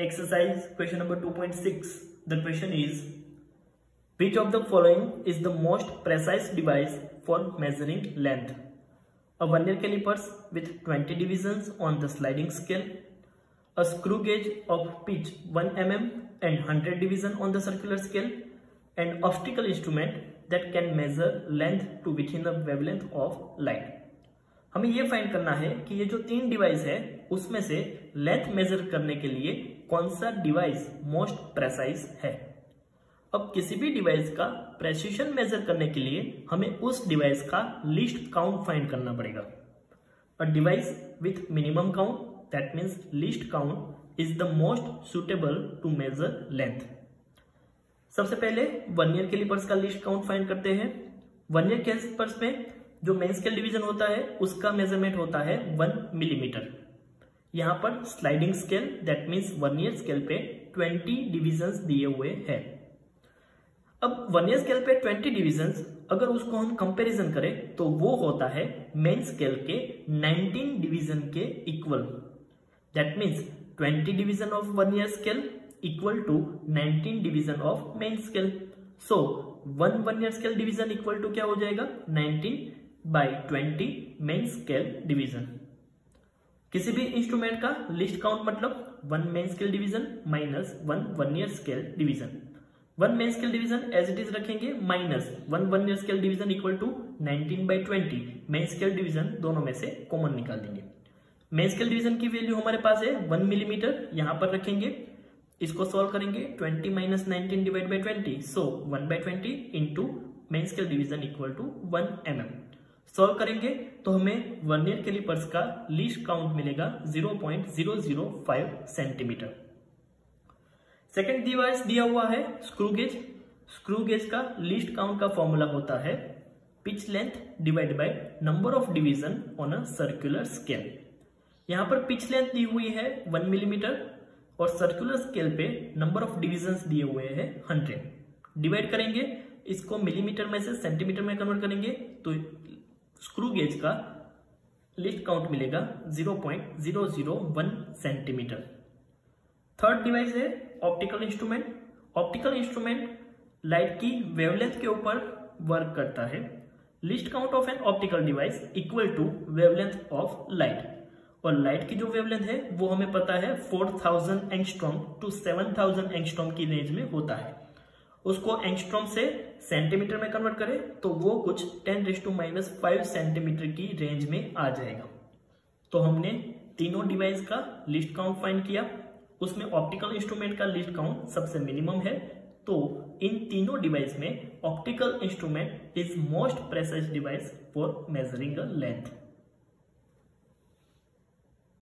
Exercise question number 2.6. The question is Which of the following is the most precise device for measuring length? A vernier calipers with 20 divisions on the sliding scale, a screw gauge of pitch 1 mm and 100 division on the circular scale, and optical instrument that can measure length to within a wavelength of light. हमें ये find करना है कि ये जो तीन device है, उसमें से लेंथ मेजर करने के लिए कौन सा डिवाइस मोस्ट प्रेसाइज है? अब किसी भी डिवाइस का प्रेसिशन मेजर करने के लिए हमें उस डिवाइस का लिस्ट काउंट फाइंड करना पड़ेगा। A device with minimum count that means least count is the most suitable to measure length सबसे पहले वर्नियर कैलिपर्स का लिस्ट काउंट फाइंड करते हैं। वर्नियर कैलिपर्स में जो मेन स्केल डिवीज़न होता है, उसका मेज़रमेंट होता है वन मिलीमीटर यहाँ पर sliding scale that means vernier scale पे 20 डिविजन्स दिए हुए हैं. अब वर्नियर स्केल पे 20 डिविजन्स अगर उसको हम कंपैरिजन करें तो वो होता है मेन स्केल के 19 डिवीज़न के equal that means 20 division of vernier scale equal to 19 division of main scale so one vernier scale division equal to क्या हो जाएगा? 19 by twenty main scale division किसी भी इंस्ट्रूमेंट का लिस्ट काउंट मतलब one main scale division minus one vernier scale division one main scale division as it is रखेंगे minus one vernier scale division equal to nineteen by twenty main scale division दोनों में से common निकाल देंगे. Main scale division की value हमारे पास है वन मिलीमीटर यहाँ पर रखेंगे. इसको सॉल्व करेंगे twenty minus nineteen divide by twenty so one by twenty into main scale division equal to one M M solve करेंगे तो हमें वर्नियर कैलिपर्स का लीस्ट काउंट मिलेगा 0.005 सेंटीमीटर सेकेंड डिवाइस दिया हुआ है स्क्रू गेज स्क्रू गेज का least count का फॉर्मूला होता है pitch length divide by number of division on a circular scale यहाँ पर पिच लेंथ दी हुई है वन मिलीमीटर और सर्कुलर स्केल पे नंबर ऑफ़ डिविजन दिए हुए हैं हंड्रेड डिवाइड करेंगे, इसको मिलीमीटर में से सेंटीमीटर में कन्वर्ट करेंगे तो स्क्रू गेज का लिस्ट काउंट मिलेगा 0.001 सेंटीमीटर। थर्ड डिवाइस है optical instrument. Optical instrument light की वेवलेंथ के ऊपर वर्क करता है। Least count of an optical device equal to wavelength of light. और लाइट की जो वेवलेंथ है, वो हमें पता है 4000 एंगस्ट्रॉम टू 7000 एंगस्ट्रॉम की रेंज में होता है। उसको एंगस्ट्रॉम से सेंटीमीटर में कन्वर्ट करें तो वो कुछ ten raise to minus five centimetre की रेंज में आ जाएगा। तो हमने तीनों डिवाइस का लिस्ट काउंट फाइंड किया। उसमें ऑप्टिकल इंस्ट्रूमेंट का लिस्ट काउंट सबसे मिनिमम है। तो इन तीनों डिवाइस में optical instrument is most precise device for measuring length